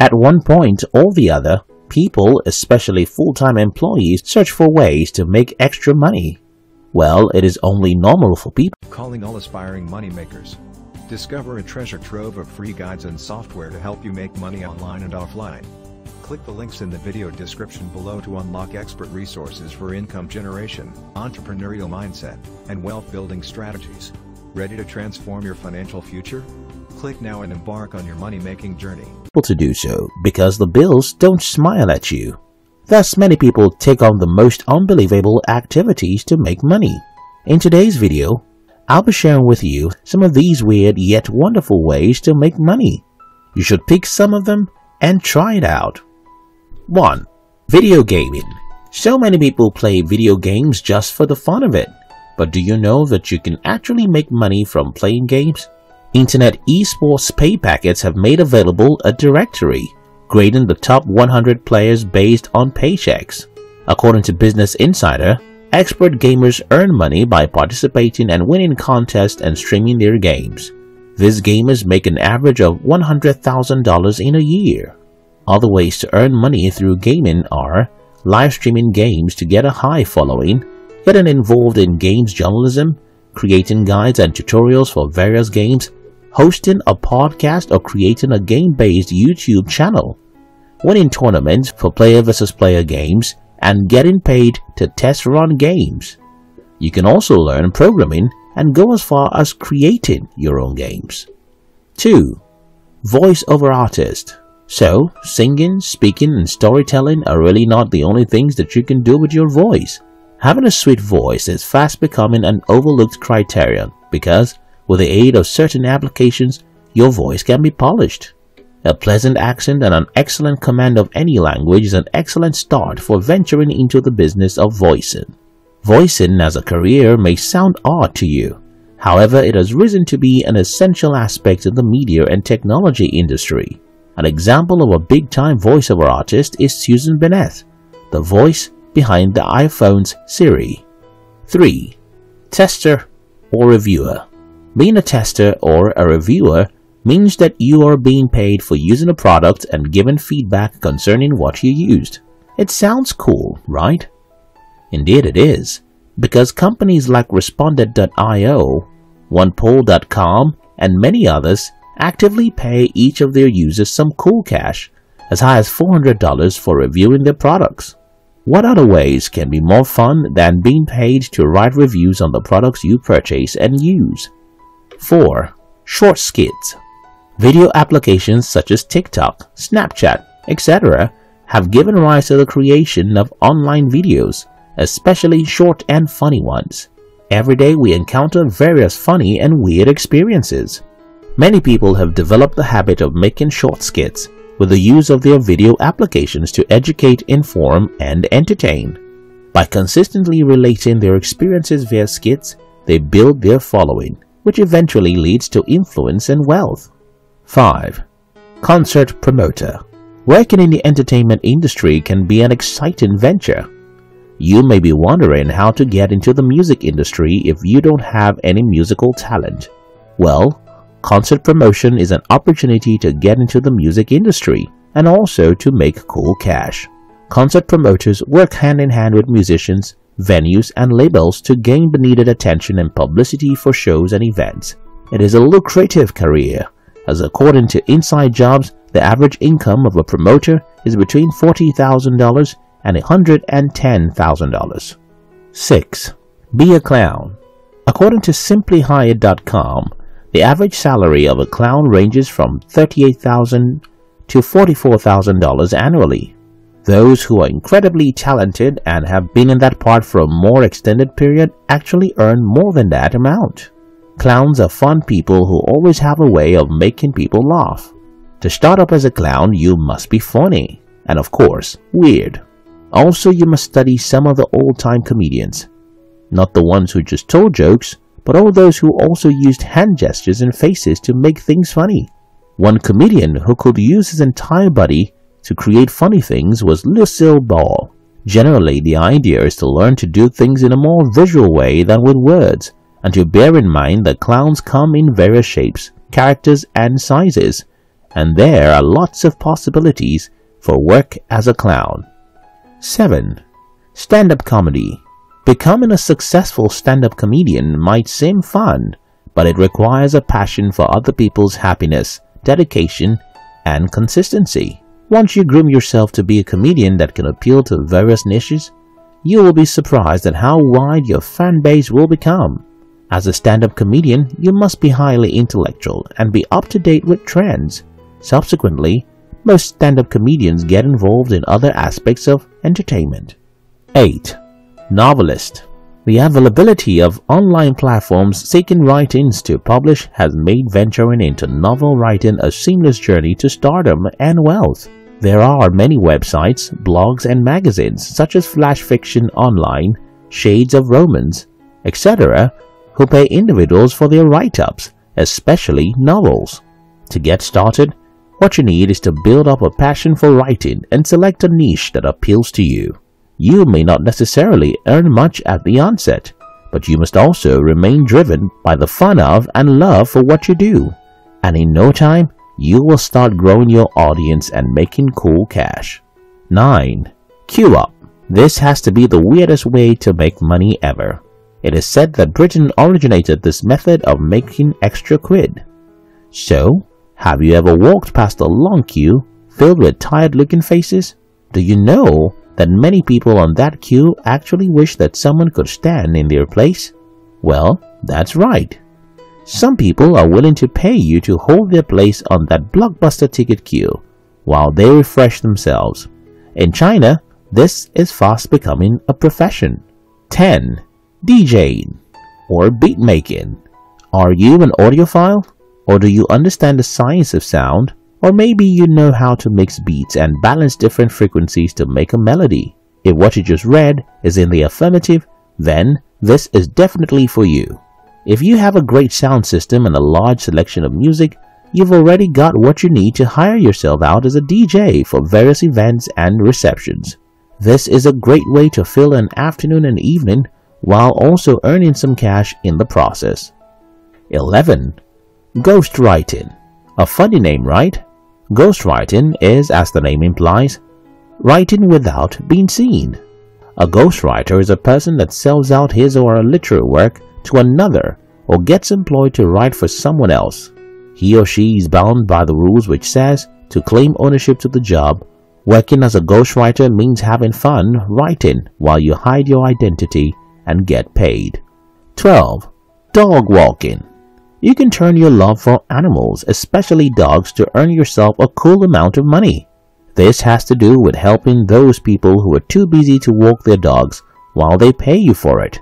At one point or the other, people, especially full-time employees, search for ways to make extra money. Well, it is only normal for people Calling all aspiring moneymakers. Discover a treasure trove of free guides and software to help you make money online and offline. Click the links in the video description below to unlock expert resources for income generation, entrepreneurial mindset, and wealth building strategies. Ready to transform your financial future? Click now and embark on your money making journey. to do so because the bills don't smile at you. Thus, many people take on the most unbelievable activities to make money. In today's video, I'll be sharing with you some of these weird yet wonderful ways to make money. You should pick some of them and try it out. 1. Video gaming. So many people play video games just for the fun of it. But do you know that you can actually make money from playing games? Internet esports pay packets have made available a directory grading the top 100 players based on paychecks. According to Business Insider, expert gamers earn money by participating and winning contests and streaming their games. These gamers make an average of $100,000 in a year. Other ways to earn money through gaming are live streaming games to get a high following, getting involved in games journalism, creating guides and tutorials for various games, hosting a podcast or creating a game-based YouTube channel, winning tournaments for player versus player games, and getting paid to test run games. You can also learn programming and go as far as creating your own games. 2. Voice over artist. So, singing, speaking, and storytelling are really not the only things that you can do with your voice. Having a sweet voice is fast becoming an overlooked criterion because, with the aid of certain applications, your voice can be polished. A pleasant accent and an excellent command of any language is an excellent start for venturing into the business of voicing. Voicing as a career may sound odd to you. However, it has risen to be an essential aspect of the media and technology industry. An example of a big-time voiceover artist is Susan Bennett, the voice behind the iPhone's Siri. 3. Tester or Reviewer Being a tester or a reviewer means that you are being paid for using a product and given feedback concerning what you used. It sounds cool, right? Indeed it is, because companies like Respondent.io, OnePoll.com, and many others actively pay each of their users some cool cash, as high as $400 for reviewing their products. What other ways can be more fun than being paid to write reviews on the products you purchase and use? 4. Short skits. Video applications such as TikTok, Snapchat, etc. have given rise to the creation of online videos, especially short and funny ones. Every day we encounter various funny and weird experiences. Many people have developed the habit of making short skits with the use of their video applications to educate, inform, and entertain. By consistently relating their experiences via skits, they build their following, which eventually leads to influence and wealth. 5. Concert Promoter Working in the entertainment industry can be an exciting venture. You may be wondering how to get into the music industry if you don't have any musical talent. Well, concert promotion is an opportunity to get into the music industry and also to make cool cash. Concert promoters work hand in hand with musicians, venues, and labels to gain the needed attention and publicity for shows and events. It is a lucrative career, as according to Inside Jobs, the average income of a promoter is between $40,000 and $110,000. 6. Be a clown. According to simplyhired.com, the average salary of a clown ranges from 38,000 to $44,000 annually. Those who are incredibly talented and have been in that part for a more extended period actually earn more than that amount. Clowns are fun people who always have a way of making people laugh. To start up as a clown, you must be funny, and of course, weird. Also, you must study some of the old-time comedians. Not the ones who just told jokes, but all those who also used hand gestures and faces to make things funny. One comedian who could use his entire body to create funny things was Lucille Ball. Generally, the idea is to learn to do things in a more visual way than with words, and to bear in mind that clowns come in various shapes, characters, and sizes, and there are lots of possibilities for work as a clown. 7. Stand-up comedy. Becoming a successful stand-up comedian might seem fun, but it requires a passion for other people's happiness, dedication, and consistency. Once you groom yourself to be a comedian that can appeal to various niches, you will be surprised at how wide your fan base will become. As a stand-up comedian, you must be highly intellectual and be up to date with trends. Subsequently, most stand-up comedians get involved in other aspects of entertainment. 8. Novelist The availability of online platforms seeking write-ins to publish has made venturing into novel writing a seamless journey to stardom and wealth. There are many websites, blogs, and magazines such as Flash Fiction Online, Shades of Romance, etc., who pay individuals for their write-ups, especially novels. To get started, what you need is to build up a passion for writing and select a niche that appeals to you. You may not necessarily earn much at the onset, but you must also remain driven by the fun of and love for what you do. And in no time, you will start growing your audience and making cool cash. 9. Queue up. This has to be the weirdest way to make money ever. It is said that Britain originated this method of making extra quid. So, have you ever walked past a long queue filled with tired looking faces? Do you know that many people on that queue actually wish that someone could stand in their place? Well, that's right. Some people are willing to pay you to hold their place on that blockbuster ticket queue while they refresh themselves. In China, this is fast becoming a profession. 10. DJing or beat making. Are you an audiophile? Or do you understand the science of sound? Or maybe you know how to mix beats and balance different frequencies to make a melody. If what you just read is in the affirmative, then this is definitely for you. If you have a great sound system and a large selection of music, you've already got what you need to hire yourself out as a DJ for various events and receptions. This is a great way to fill an afternoon and evening while also earning some cash in the process. 11. Ghostwriting. A funny name, right? Ghostwriting is, as the name implies, writing without being seen. A ghostwriter is a person that sells out his or her literary work to another or gets employed to write for someone else. He or she is bound by the rules which says to claim ownership to the job. Working as a ghostwriter means having fun writing while you hide your identity and get paid. 12. Dog walking. You can turn your love for animals, especially dogs, to earn yourself a cool amount of money. This has to do with helping those people who are too busy to walk their dogs while they pay you for it.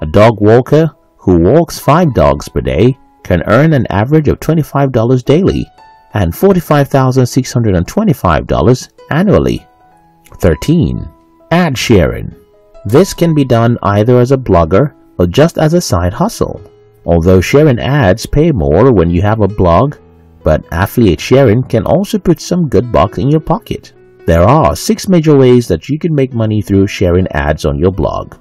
A dog walker who walks 5 dogs per day can earn an average of $25 daily and $45,625 annually. 13. Ad sharing. This can be done either as a blogger or just as a side hustle. Although sharing ads pay more when you have a blog, but affiliate sharing can also put some good bucks in your pocket. There are 6 major ways that you can make money through sharing ads on your blog.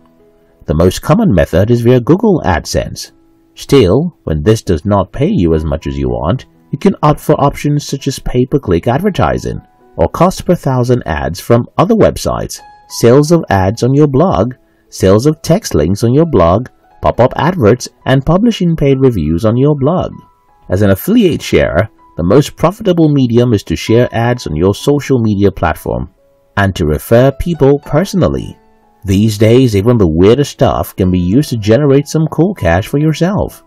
The most common method is via Google AdSense. Still, when this does not pay you as much as you want, you can opt for options such as pay-per-click advertising or cost per thousand ads from other websites sales of ads on your blog, sales of text links on your blog, pop-up adverts, and publishing paid reviews on your blog. As an affiliate sharer, the most profitable medium is to share ads on your social media platform and to refer people personally. These days, even the weirdest stuff can be used to generate some cool cash for yourself.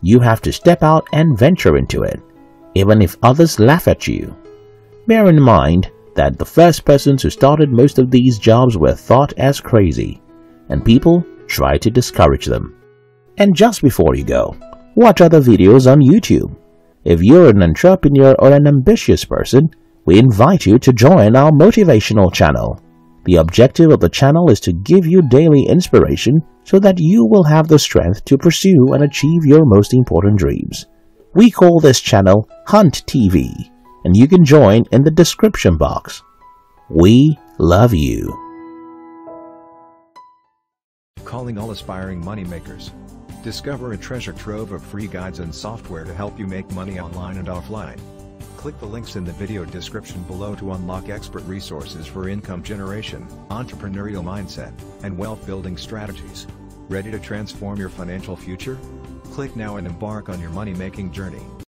You have to step out and venture into it, even if others laugh at you. Bear in mind that the first persons who started most of these jobs were thought as crazy, and people tried to discourage them. And just before you go, watch other videos on YouTube. If you're an entrepreneur or an ambitious person, we invite you to join our motivational channel. The objective of the channel is to give you daily inspiration so that you will have the strength to pursue and achieve your most important dreams. We call this channel Hunt TV and you can join in the description box. We love you. Calling all aspiring moneymakers. Discover a treasure trove of free guides and software to help you make money online and offline. Click the links in the video description below to unlock expert resources for income generation, entrepreneurial mindset, and wealth building strategies. Ready to transform your financial future? Click now and embark on your money making journey.